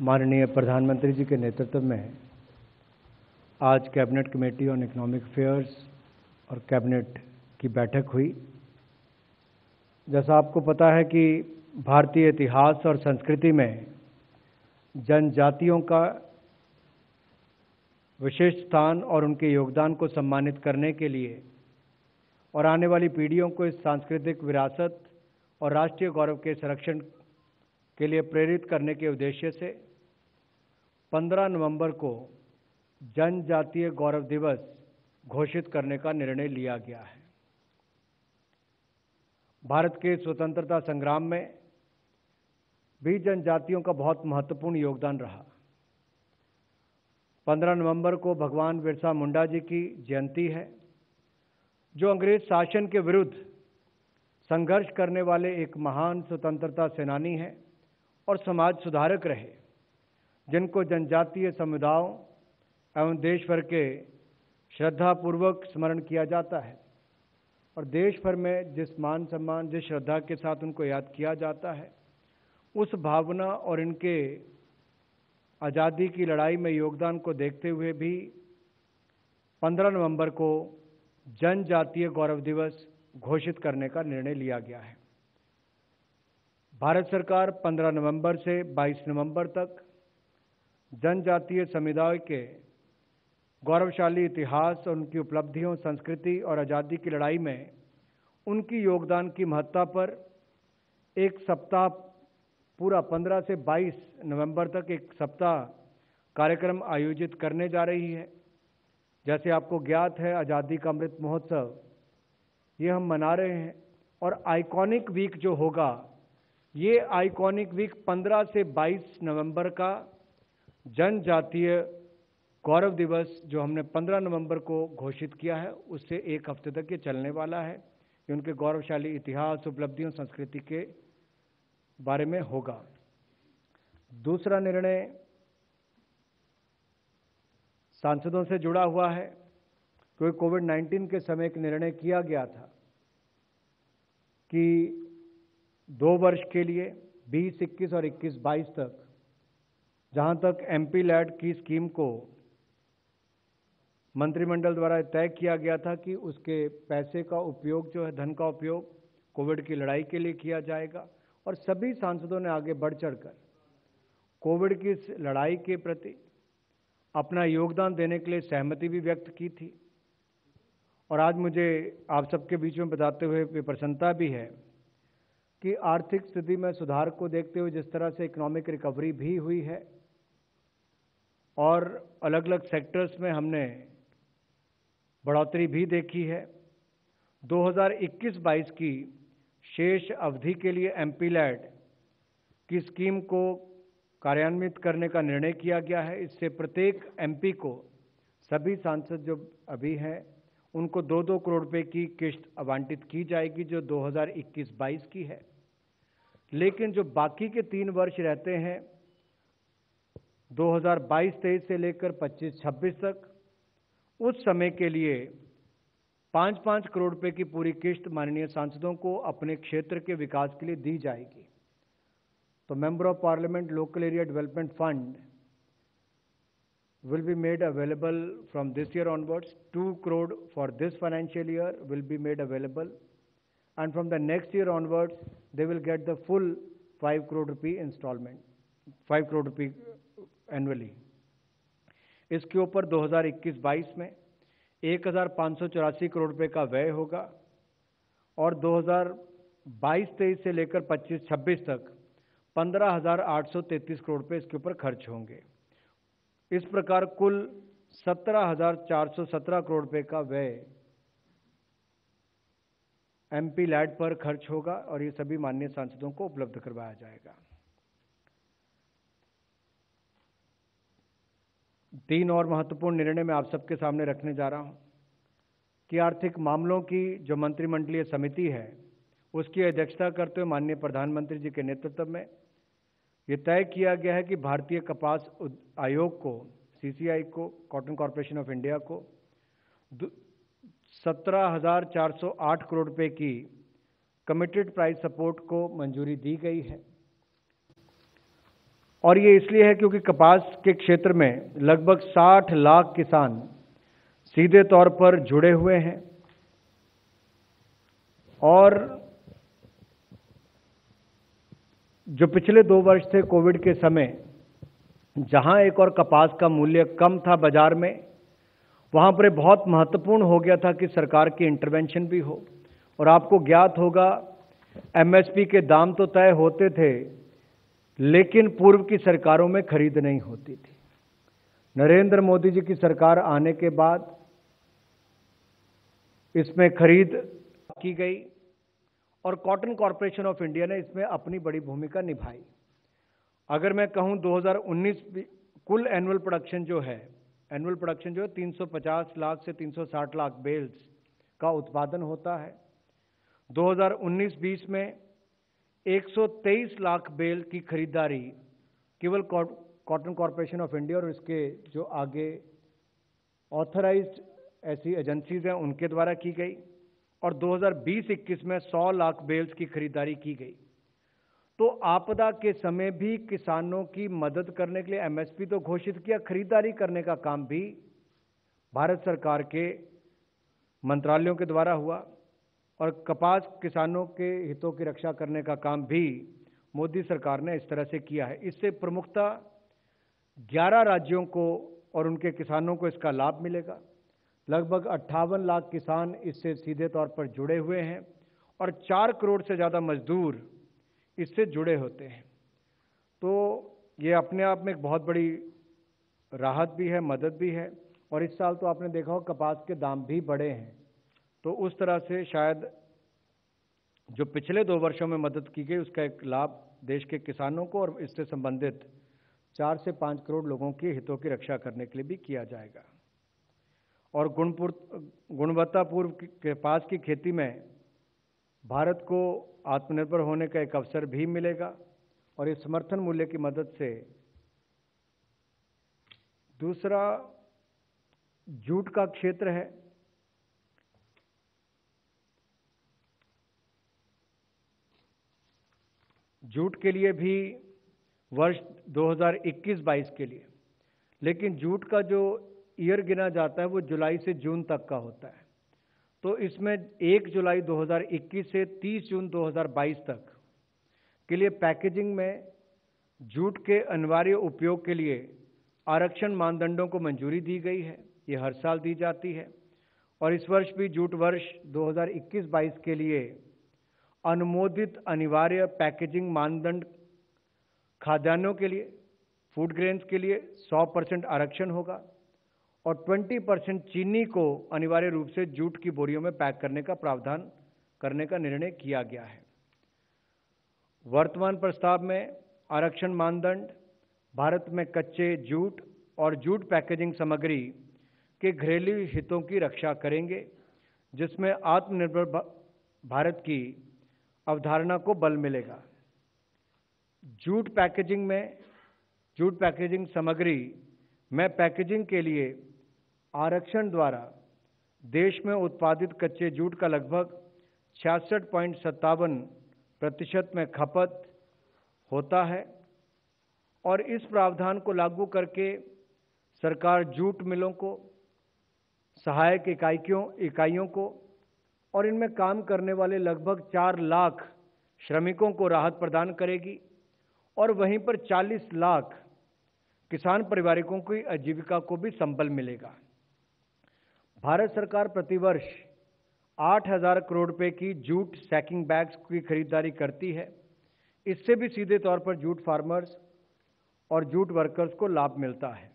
माननीय प्रधानमंत्री जी के नेतृत्व में आज cabinet committee on economic affairs और कैबिनेट की बैठक हुई। जैसा आपको पता है कि भारतीय इतिहास और संस्कृति में जनजातियों का विशेष स्थान और उनके योगदान को सम्मानित करने के लिए और आने वाली पीढ़ियों को इस सांस्कृतिक विरासत और राष्ट्रीय गौरव के संरक्षण के लिए प्रेरित करने के उद्देश्य से 15 नवंबर को जनजातीय गौरव दिवस घोषित करने का निर्णय लिया गया है। भारत के स्वतंत्रता संग्राम में भी जनजातियों का बहुत महत्वपूर्ण योगदान रहा। 15 नवंबर को भगवान बिरसा मुंडा जी की जयंती है, जो अंग्रेज़ शासन के विरुद्ध संघर्ष करने वाले एक महान स्वतंत्रता सेनानी हैं और समाज सुधारक रहे। जिनको जनजातीय समुदायों एवं देश भर के श्रद्धापूर्वक स्मरण किया जाता है और देश भर में जिस मान सम्मान, जिस श्रद्धा के साथ उनको याद किया जाता है, उस भावना और इनके आज़ादी की लड़ाई में योगदान को देखते हुए भी 15 नवंबर को जनजातीय गौरव दिवस घोषित करने का निर्णय लिया गया है। भारत सरकार 15 नवंबर से 22 नवंबर तक जनजातीय समुदाय के गौरवशाली इतिहास और उनकी उपलब्धियों, संस्कृति और आज़ादी की लड़ाई में उनकी योगदान की महत्ता पर एक सप्ताह पूरा 15 से 22 नवंबर तक एक सप्ताह कार्यक्रम आयोजित करने जा रही है। जैसे आपको ज्ञात है, आज़ादी का अमृत महोत्सव ये हम मना रहे हैं और आइकॉनिक वीक जो होगा, ये आइकॉनिक वीक 15 से 22 नवंबर का जनजातीय गौरव दिवस जो हमने 15 नवंबर को घोषित किया है उससे एक हफ़्ते तक ये चलने वाला है। ये उनके गौरवशाली इतिहास उपलब्धियों संस्कृति के बारे में होगा। दूसरा निर्णय सांसदों से जुड़ा हुआ है क्योंकि कोविड 19 के समय एक निर्णय किया गया था कि दो वर्ष के लिए 20, 21 और 21, 22 तक जहाँ तक एमपी लैड की स्कीम को मंत्रिमंडल द्वारा तय किया गया था कि उसके पैसे का उपयोग जो है, धन का उपयोग कोविड की लड़ाई के लिए किया जाएगा और सभी सांसदों ने आगे बढ़ चढ़कर कोविड की इस लड़ाई के प्रति अपना योगदान देने के लिए सहमति भी व्यक्त की थी। और आज मुझे आप सबके बीच में बताते हुए प्रसन्नता भी है कि आर्थिक स्थिति में सुधार को देखते हुए जिस तरह से इकोनॉमिक रिकवरी भी हुई है और अलग अलग सेक्टर्स में हमने बढ़ोतरी भी देखी है। 2021-22 की शेष अवधि के लिए लैड की स्कीम को कार्यान्वित करने का निर्णय किया गया है। इससे प्रत्येक एमपी को, सभी सांसद जो अभी हैं, उनको दो दो करोड़ रुपए की किश्त आवंटित की जाएगी, जो 2021-22 की है। लेकिन जो बाकी के तीन वर्ष रहते हैं 2022-23 से लेकर 25-26 तक, उस समय के लिए पाँच पाँच करोड़ रुपए की पूरी किश्त माननीय सांसदों को अपने क्षेत्र के विकास के लिए दी जाएगी। तो member of parliament local area development fund will be made available from this year onwards. Two crore for this financial year will be made available. And from the next year onwards, they will get the full five crore rupee installment, five crore rupee annually. इसके ऊपर 2021-22 में एक हज़ार पाँच सौ चौरासी करोड़ रुपए का व्यय होगा और 2022-23 से लेकर 25-26 तक पंद्रह हज़ार आठ सौ तैंतीस करोड़ रुपए इसके ऊपर खर्च होंगे। इस प्रकार कुल सत्रह हज़ार चार सौ सत्रह करोड़ रुपए का व्यय एमपी लैड पर खर्च होगा और ये सभी माननीय सांसदों को उपलब्ध करवाया जाएगा। तीन और महत्वपूर्ण निर्णय मैं आप सबके सामने रखने जा रहा हूँ कि आर्थिक मामलों की जो मंत्रिमंडलीय समिति है, उसकी अध्यक्षता करते हुए माननीय प्रधानमंत्री जी के नेतृत्व में ये तय किया गया है कि भारतीय कपास आयोग को, सीसीआई को, कॉटन कॉरपोरेशन ऑफ़ इंडिया को सत्रह हज़ार चार सौ आठ करोड़ रुपए की कमिटेड प्राइस सपोर्ट को मंजूरी दी गई है। और ये इसलिए है क्योंकि कपास के क्षेत्र में लगभग 60 लाख किसान सीधे तौर पर जुड़े हुए हैं और जो पिछले दो वर्ष थे कोविड के समय, जहाँ एक और कपास का मूल्य कम था बाज़ार में, वहाँ पर बहुत महत्वपूर्ण हो गया था कि सरकार की इंटरवेंशन भी हो। और आपको ज्ञात होगा एमएसपी के दाम तो तय होते थे लेकिन पूर्व की सरकारों में खरीद नहीं होती थी। नरेंद्र मोदी जी की सरकार आने के बाद इसमें खरीद की गई और कॉटन कॉरपोरेशन ऑफ़ इंडिया ने इसमें अपनी बड़ी भूमिका निभाई। अगर मैं कहूँ 2019 कुल एनुअल प्रोडक्शन जो है एनुअल प्रोडक्शन जो है 350 लाख से 360 लाख बेल्स का उत्पादन होता है। 2019-20 में 123 लाख बेल की खरीदारी केवल कॉटन कॉरपोरेशन ऑफ़ इंडिया और इसके जो आगे ऑथराइज्ड ऐसी एजेंसीज हैं, उनके द्वारा की गई और 2020-21 में 100 लाख बेल्स की खरीदारी की गई। तो आपदा के समय भी किसानों की मदद करने के लिए एमएसपी तो घोषित किया, खरीदारी करने का काम भी भारत सरकार के मंत्रालयों के द्वारा हुआ। और कपास किसानों के हितों की रक्षा करने का काम भी मोदी सरकार ने इस तरह से किया है। इससे प्रमुखता 11 राज्यों को और उनके किसानों को इसका लाभ मिलेगा। लगभग अट्ठावन लाख किसान इससे सीधे तौर पर जुड़े हुए हैं और चार करोड़ से ज़्यादा मजदूर इससे जुड़े होते हैं। तो ये अपने आप में एक बहुत बड़ी राहत भी है, मदद भी है। और इस साल तो आपने देखा हो कपास के दाम भी बढ़े हैं। तो उस तरह से शायद जो पिछले दो वर्षों में मदद की गई, उसका एक लाभ देश के किसानों को और इससे संबंधित चार से पाँच करोड़ लोगों के हितों की रक्षा करने के लिए भी किया जाएगा। और गुणपुर, गुणवत्तापूर्व कपास की खेती में भारत को आत्मनिर्भर होने का एक अवसर भी मिलेगा और इस समर्थन मूल्य की मदद से दूसरा जूट का क्षेत्र है। जूट के लिए भी वर्ष 2021-22 के लिए। लेकिन जूट का जो ईयर गिना जाता है, वो जुलाई से जून तक का होता है। तो इसमें 1 जुलाई 2021 से 30 जून 2022 तक के लिए पैकेजिंग में जूट के अनिवार्य उपयोग के लिए आरक्षण मानदंडों को मंजूरी दी गई है। ये हर साल दी जाती है। और इस वर्ष भी जूट वर्ष 2021-22 के लिए अनुमोदित अनिवार्य पैकेजिंग मानदंड खाद्यान्नों के लिए फ़ूड ग्रेन्स के लिए 100 परसेंट आरक्षण होगा और 20 परसेंट चीनी को अनिवार्य रूप से जूट की बोरियों में पैक करने का प्रावधान करने का निर्णय किया गया है। वर्तमान प्रस्ताव में आरक्षण मानदंड, भारत में कच्चे जूट और जूट पैकेजिंग सामग्री के घरेलू हितों की रक्षा करेंगे, जिसमें आत्मनिर्भर भारत की अवधारणा को बल मिलेगा। जूट पैकेजिंग में, जूट पैकेजिंग सामग्री में पैकेजिंग के लिए आरक्षण द्वारा देश में उत्पादित कच्चे जूट का लगभग छियासठ सत्तावन प्रतिशत में खपत होता है और इस प्रावधान को लागू करके सरकार जूट मिलों को, सहायक इकाइयों इकाइयों को और इनमें काम करने वाले लगभग चार लाख श्रमिकों को राहत प्रदान करेगी और वहीं पर 40 लाख किसान परिवारिकों की आजीविका को भी संबल मिलेगा। भारत सरकार प्रतिवर्ष आठ हज़ार करोड़ रुपए की जूट सैकिंग बैग्स की खरीदारी करती है। इससे भी सीधे तौर पर जूट फार्मर्स और जूट वर्कर्स को लाभ मिलता है।